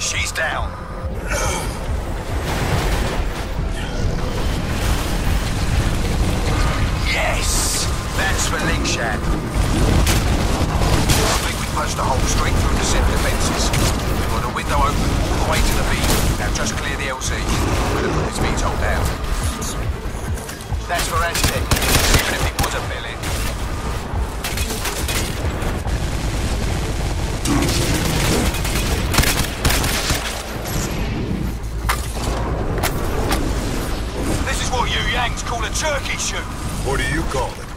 She's down. yes! That's for Lingshan. I think we punched the whole street through the Ceph defences. We've got a window open all the way to the beach. Now just clear the LZ. We're gonna put this VTOL down. That's for Aztec. Even if it was a Belin. This is what you Yanks call a turkey shoot. What do you call it?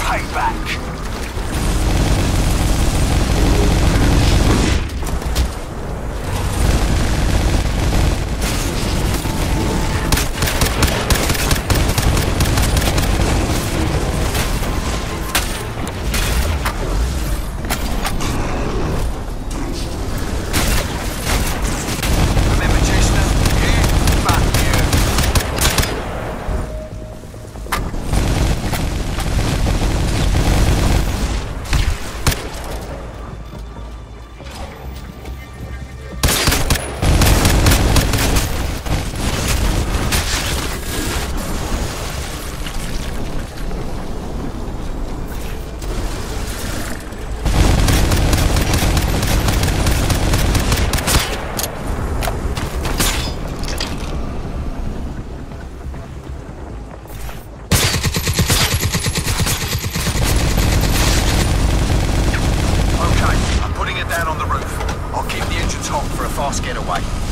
Payback. For a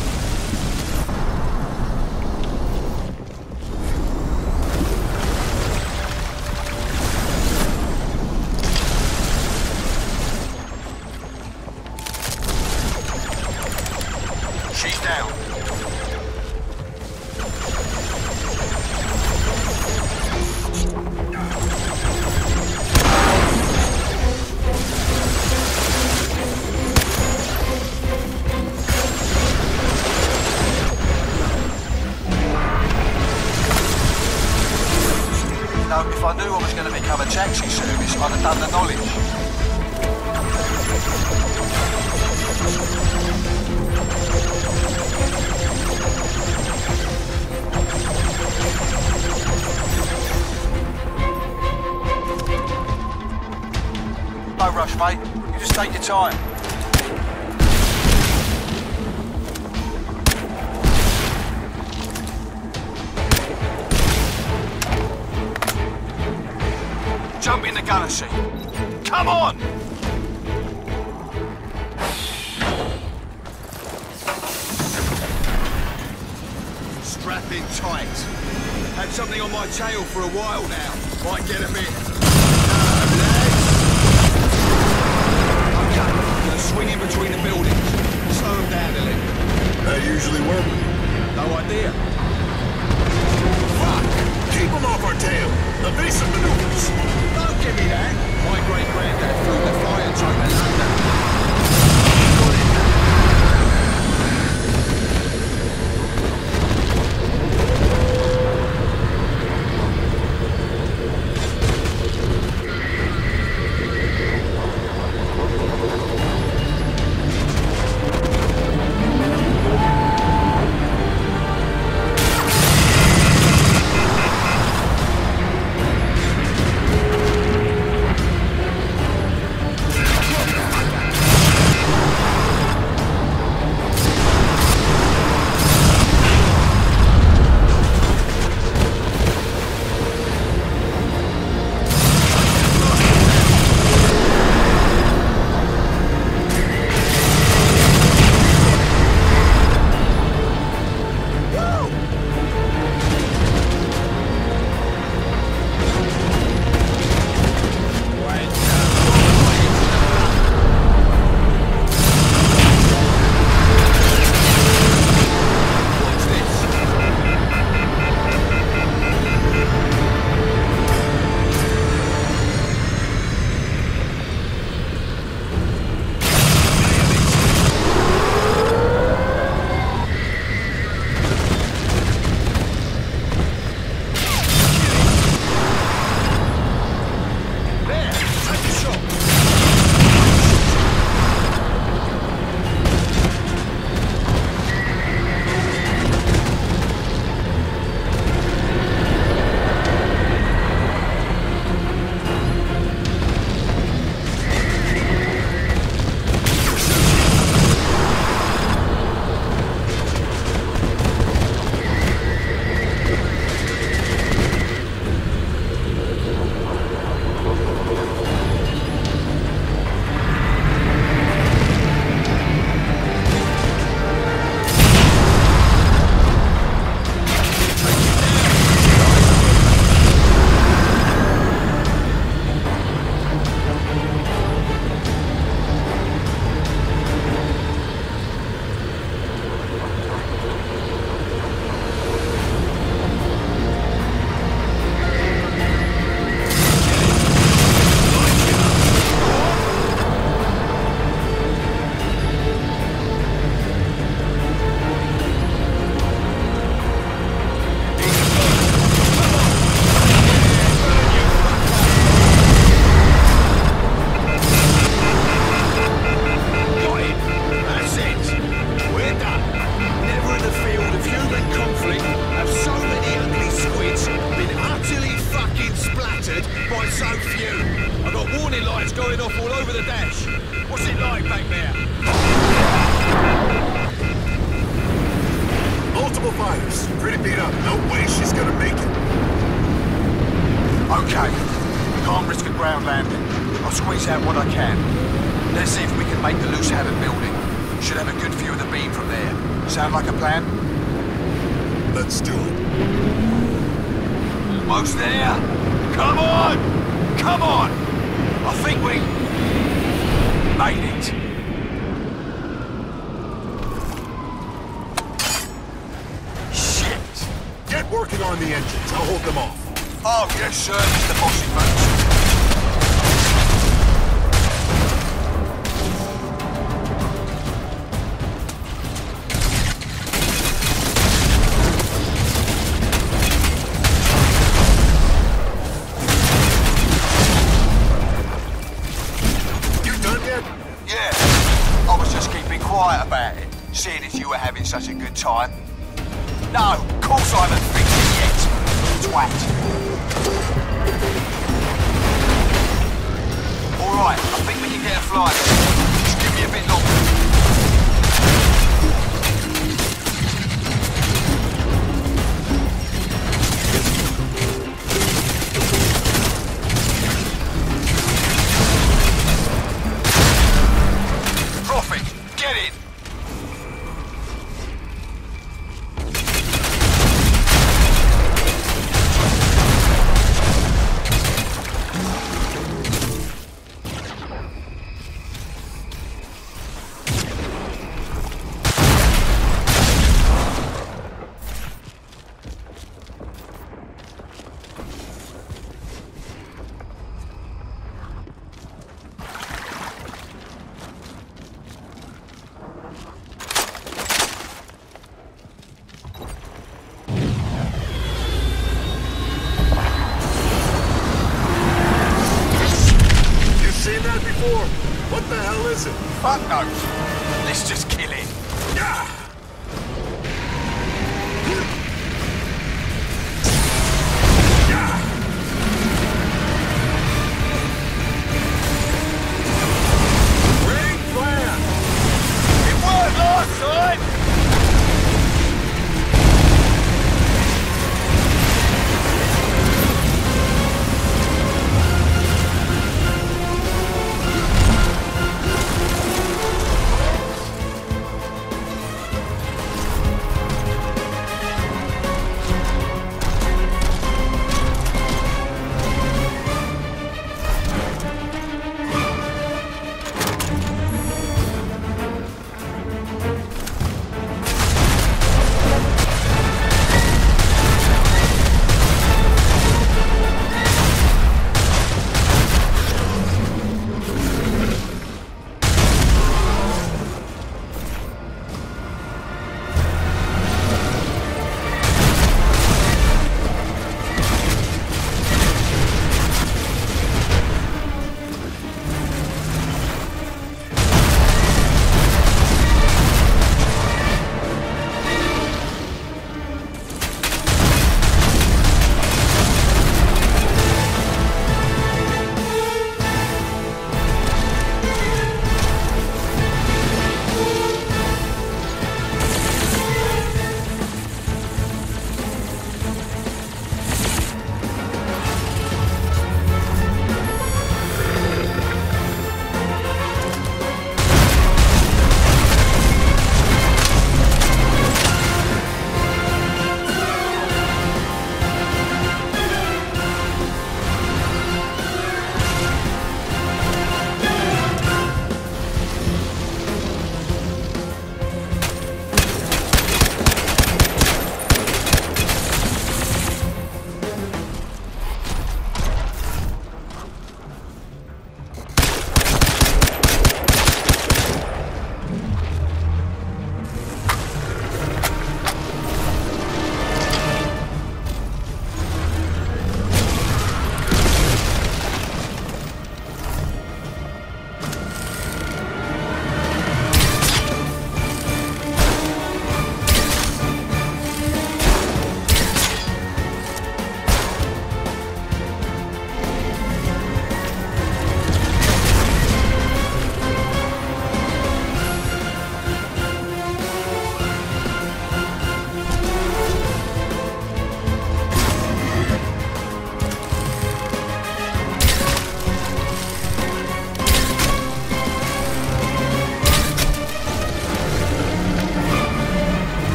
time. Jump in the seat. Come on! Strap in tight. Had something on my tail for a while now. Might get a bit. Between the buildings. Slow them down a little. That usually work. No idea. Keep them off our tail. Evasive maneuvers. Let's see if we can make the Loose Habit building. Should have a good view of the beam from there. Sound like a plan? Let's do it. Almost there. Come on! Come on! I think we... made it. Shit! Get working on the engines. I'll hold them off. Oh, yes, sir, Mr. Bossy Boots.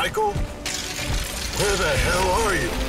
Michael? Where the hell are you?